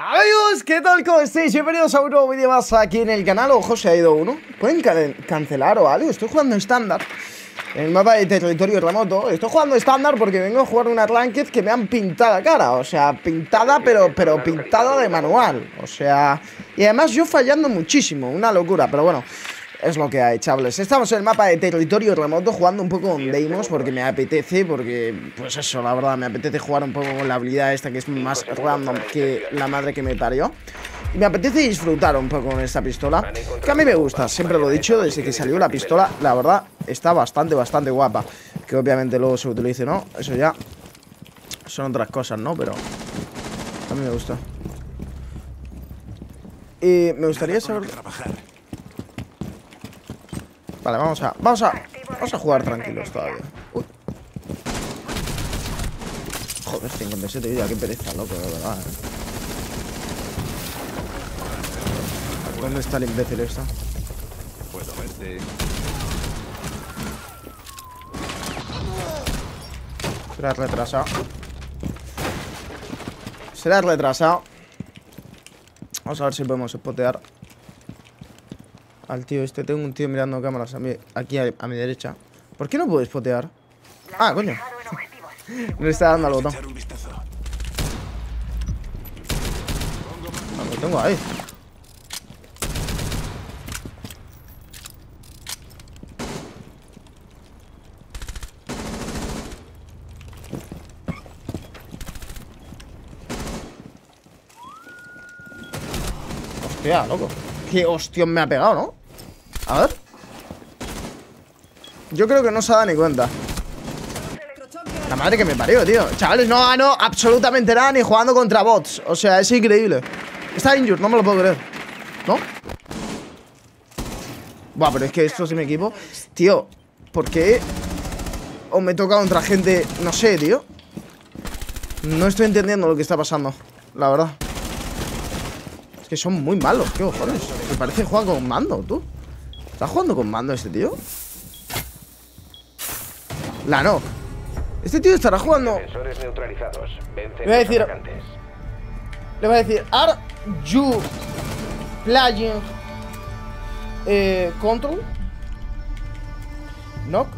Amigos, ¿qué tal? ¿Cómo estáis? Bienvenidos a un nuevo vídeo más aquí en el canal. Ojo, se ha ido uno. ¿Pueden cancelar o algo? Estoy jugando estándar En el mapa de territorio remoto. Estoy jugando estándar porque vengo a jugar una ranked que me han pintado la cara. O sea, pintada pero, pero pintada de manual. O sea... Y además yo fallando muchísimo. Una locura, pero bueno es lo que hay, chavales. Estamos en el mapa de territorio remoto jugando un poco con Deimos porque me apetece, porque, pues eso, la verdad, me apetece jugar un poco con la habilidad esta que es más random que la madre que me parió. Y me apetece disfrutar un poco con esta pistola, que a mí me gusta, siempre lo he dicho, desde que salió la pistola, la verdad, está bastante, bastante guapa. Que obviamente luego se utilice, ¿no? Eso ya son otras cosas, ¿no? Pero a mí me gusta. Y me gustaría saber... Vale, vamos a... Vamos a... Vamos a jugar tranquilos todavía. Uy. Joder, 57 vida, qué pereza, loco, de verdad. ¿eh? ¿Dónde está el imbécil esta? Puedo verte. Será retrasado. Será retrasado. Vamos a ver si podemos spotear al tío este. Tengo un tío mirando cámaras a aquí a, mi derecha. ¿Por qué no puedes potear? Ah, coño. Me está dando al botón. Ah, lo tengo ahí. Hostia, loco. Qué hostia me ha pegado, ¿no? A ver. Yo creo que no se ha dado ni cuenta. La madre que me parió, tío. Chavales, no gano absolutamente nada ni jugando contra bots. O sea, es increíble. Está injured, no me lo puedo creer. ¿No? Buah, pero es que esto es mi equipo. Tío, ¿por qué? O me toca contra gente No sé, tío. No estoy entendiendo lo que está pasando La verdad. Es que son muy malos, qué cojones Me parece juegan con mando, tú ¿Está jugando con mando este tío? La no Este tío estará jugando. Le voy a decir Le voy a decir Are you playing eh, Control? Knock.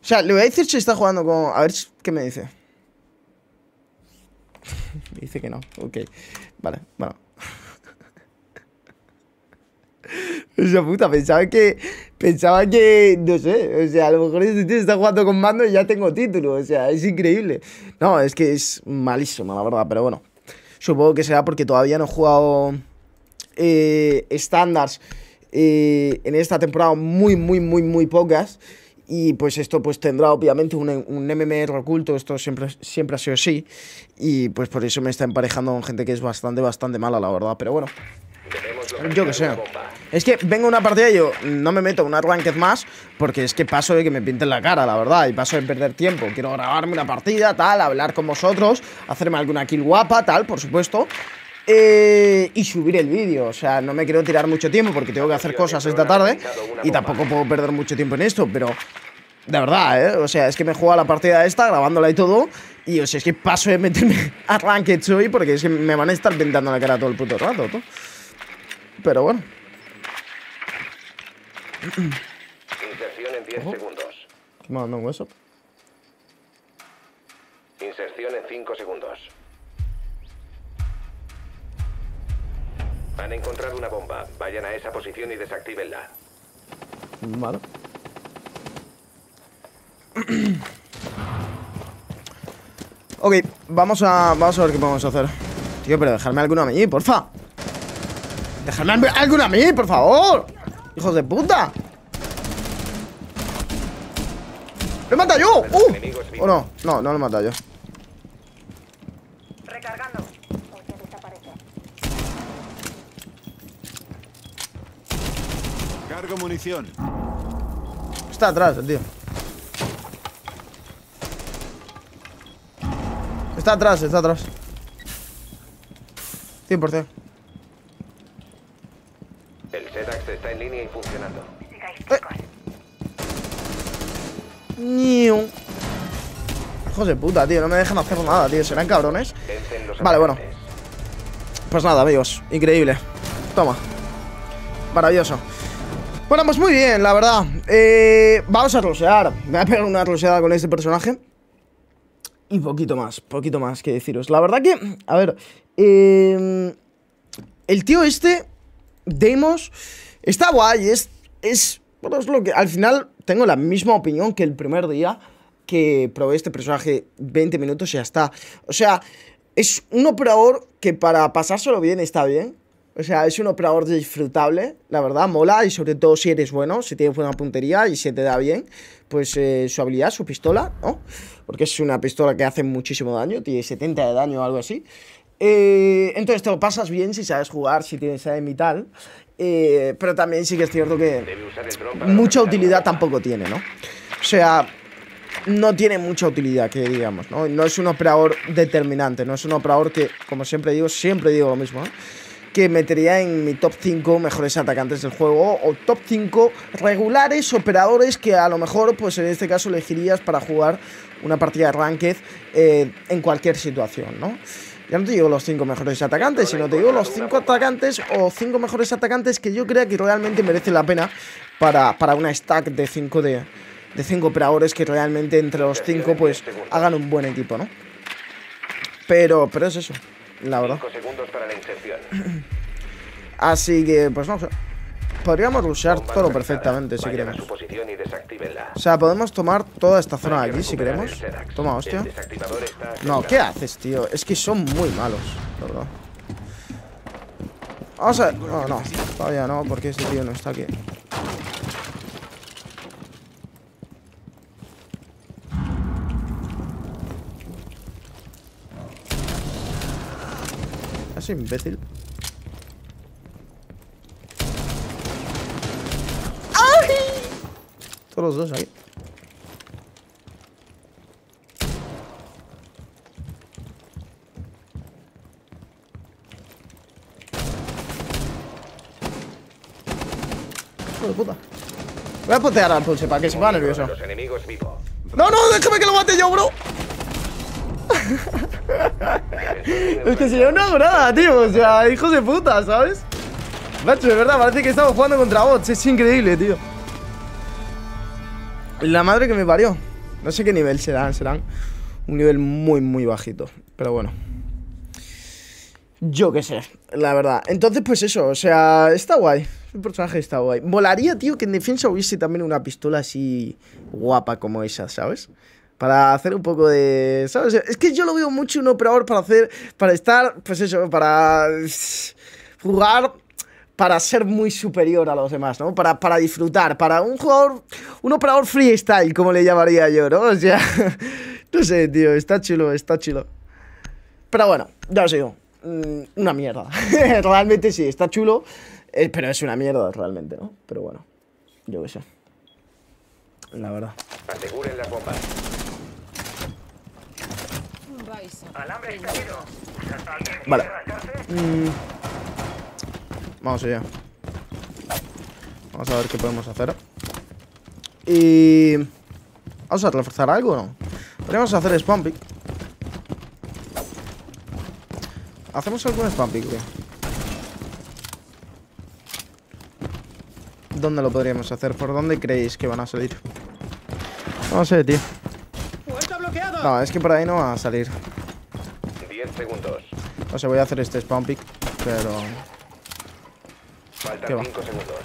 O sea, le voy a decir si está jugando con... A ver qué me dice Me dice que no, ok. Vale, bueno Esa puta, pensaba que. Pensaba que. No sé, o sea, a lo mejor este tío está jugando con mando y ya tengo título. O sea, es increíble. No, es que es malísimo, la verdad, pero bueno. Supongo que será porque todavía no he jugado. Eh, estándares eh, en esta temporada muy, muy, muy, muy pocas. Y pues esto pues tendrá obviamente un, un MMR oculto, esto siempre, siempre ha sido así. Y pues por eso me está emparejando con gente que es bastante, bastante mala, la verdad. Pero bueno, yo que sé. Es que vengo a una partida y yo no me meto una ranked más porque es que paso de que me pinten la cara, la verdad, y paso de perder tiempo. Quiero grabarme una partida, tal, hablar con vosotros, hacerme alguna kill guapa, tal, por supuesto. Eh, y subir el vídeo, o sea, no me quiero tirar mucho tiempo porque tengo que hacer cosas esta tarde y tampoco puedo perder mucho tiempo en esto, pero de verdad, ¿eh? O sea, es que me juego la partida esta, grabándola y todo. Y o sea, es que paso de meterme a Ranked hoy porque es que me van a estar pintando la cara todo el puto rato, ¿tú? Pero bueno. Inserción en 10 segundos. ¿Qué me un hueso? Inserción en 5 segundos. Han encontrado una bomba. Vayan a esa posición y desactívenla. Vale. ok, vamos a, vamos a ver qué podemos hacer. Tío, pero dejarme alguno a mí, porfa. Dejadme alguna a mí, por favor ¡Hijos de puta! ¡Lo he matado yo! ¡Uh! ¿O no? No, no lo he matado yo Cargo munición Está atrás el tío Está atrás, está atrás 100% está en línea y funcionando. Eh. Hijos de puta, tío. No me dejan hacer nada, tío. Serán cabrones. Vale, bueno. Pues nada, amigos. Increíble. Toma. Maravilloso. Bueno, pues muy bien, la verdad. Eh, vamos a rosear. Voy a pegar una roseada con este personaje. Y poquito más, poquito más que deciros. La verdad que, a ver, eh, el tío este, Deimos, está guay. Es, es, bueno, es lo que al final tengo la misma opinión que el primer día que probé este personaje 20 minutos y ya está. O sea, es un operador que para pasárselo bien está bien. O sea, es un operador disfrutable, la verdad, mola y sobre todo si eres bueno, si tienes buena puntería y se te da bien, pues eh, su habilidad, su pistola, ¿no? Porque es una pistola que hace muchísimo daño, tiene 70 de daño o algo así. Eh, entonces te lo pasas bien si sabes jugar, si tienes aim y tal. Eh, pero también sí que es cierto que mucha utilidad tampoco tiene, ¿no? O sea, no tiene mucha utilidad, que digamos, ¿no? No es un operador determinante, no es un operador que, como siempre digo, siempre digo lo mismo, ¿no? Que metería en mi top 5 mejores atacantes del juego o top 5 regulares operadores que a lo mejor, pues en este caso, elegirías para jugar una partida de Ranked eh, en cualquier situación, ¿no? Ya no te digo los 5 mejores atacantes, sino te digo los 5 atacantes o 5 mejores atacantes que yo crea que realmente merece la pena para, para una stack de 5 de, de cinco operadores que realmente entre los 5 pues hagan un buen equipo, ¿no? Pero, pero es eso, la verdad. 5 segundos para la inserción. Así que, pues no sé. Podríamos rushear Bomba todo perfectamente si queremos. O sea, podemos tomar toda esta zona de aquí si queremos. Toma, hostia. No. ¿qué haces, tío? Es que son muy malos, la verdad. Vamos a... No, no, todavía no, porque ese tío no está aquí. Es imbécil. ¡Ay! Todos los dos ahí. Hijo de puta. Voy a potear al pulse para que se ponga nervioso. Los enemigos vivos. No, no, déjame que lo mate yo, bro. Es que sería una grada, tío. O sea, hijos de puta, ¿sabes? Macho, de verdad, parece que estamos jugando contra bots. Es increíble, tío. La madre que me parió. No sé qué nivel serán. Serán un nivel muy, muy bajito. Pero bueno. Yo qué sé, la verdad. Entonces, pues eso, o sea, está guay. El personaje está guay. Volaría, tío, que en defensa hubiese también una pistola así guapa como esa, ¿sabes? Para hacer un poco de. ¿Sabes? Es que yo lo veo mucho un operador para hacer. Para estar, pues eso, para. Jugar. Para ser muy superior a los demás, ¿no? Para, para disfrutar. Para un jugador. Un operador freestyle, como le llamaría yo, ¿no? O sea. No sé, tío. Está chulo, está chulo. Pero bueno, ya os digo. mm, Una mierda. realmente sí, está chulo. eh, pero es una mierda, realmente, ¿no? Pero bueno, yo qué sé. La verdad. Aseguren las bombas. Vale. Mm. Vamos allá. Vamos a ver qué podemos hacer. Y... ¿Vamos a reforzar algo no? Podríamos hacer spam pick. ¿Hacemos algún spam pick, tío? ¿Dónde lo podríamos hacer? ¿Por dónde creéis que van a salir? No sé, tío. No, es que por ahí no van a salir. 10 segundos. O sea, voy a hacer este spawn pick, pero... Faltan ¿Qué va? 5 segundos.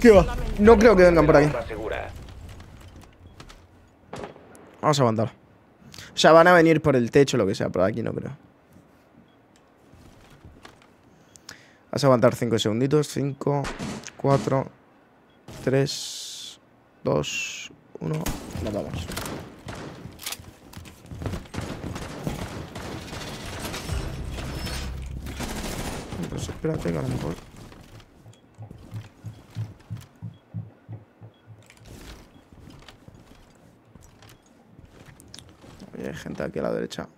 ¿Qué va? No creo que vengan por segura. Vamos a aguantar. O sea, van a venir por el techo, lo que sea, pero aquí no creo. Vas a aguantar 5 segunditos. 5, 4, 3, 2, 1. Nos vamos. Pues espérate que a lo mejor... Oye, hay gente aquí a la derecha.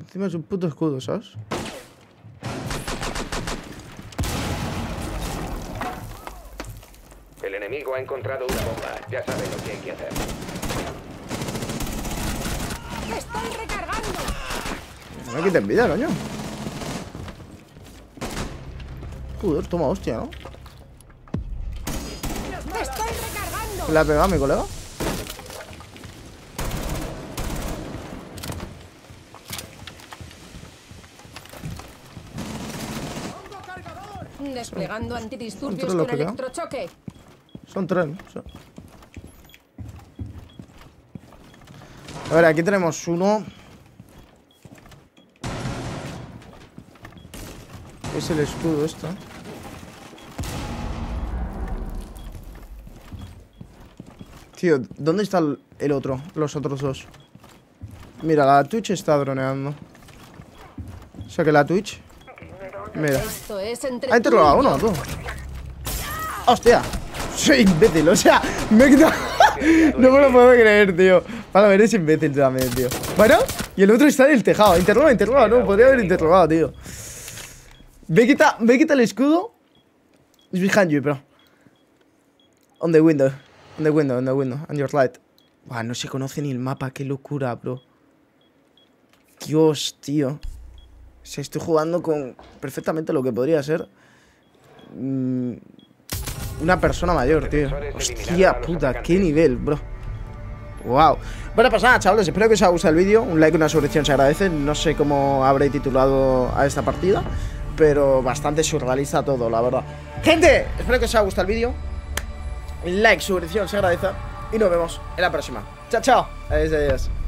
Encima es un puto escudo, ¿sabes? El enemigo ha encontrado una bomba. Ya saben lo que hay que hacer. ¡Estoy recargando! No me quiten vida, coño. Joder, toma hostia, ¿no? ¡Estoy recargando! ¿Le ha pegado a mi colega? Desplegando antidisturbios con electrochoque. Son tres, ¿no? A ver, aquí tenemos uno. Es el escudo esto. Tío, ¿dónde está el- otro? Los otros dos. Mira, la Twitch está droneando. O sea que la Twitch. Mira. Esto es entre Ha interrogado a tú y uno, tú. ¡Hostia! Soy imbécil, o sea, me he quitado. no me lo puedo creer, tío. Vale, eres imbécil también, tío. Bueno, y el otro está en el tejado. Interroga, interroga, no, podría haber interrogado, tío. Me quita, me quita el escudo. It's behind you, bro. On the window. On the window, on the window. On your light. Buah, no se conoce ni el mapa, qué locura, bro. Dios, tío. O sea, estoy jugando con perfectamente lo que podría ser mm, una persona mayor, tío. Hostia puta, qué nivel, bro. Wow. Bueno, pues nada, chavales, espero que os haya gustado el vídeo. Un like, una suscripción se agradece. No sé cómo habré titulado a esta partida, pero bastante surrealista todo, la verdad. Gente, espero que os haya gustado el vídeo. Like, suscripción se agradece. Y nos vemos en la próxima. Chao, chao. Adiós, adiós.